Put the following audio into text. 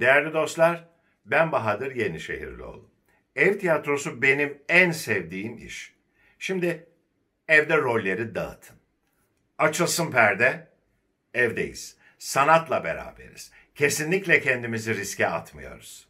Değerli dostlar, ben Bahadır Yenişehirlioğlu. Ev tiyatrosu benim en sevdiğim iş. Şimdi evde rolleri dağıtın. Açılsın perde, evdeyiz. Sanatla beraberiz. Kesinlikle kendimizi riske atmıyoruz.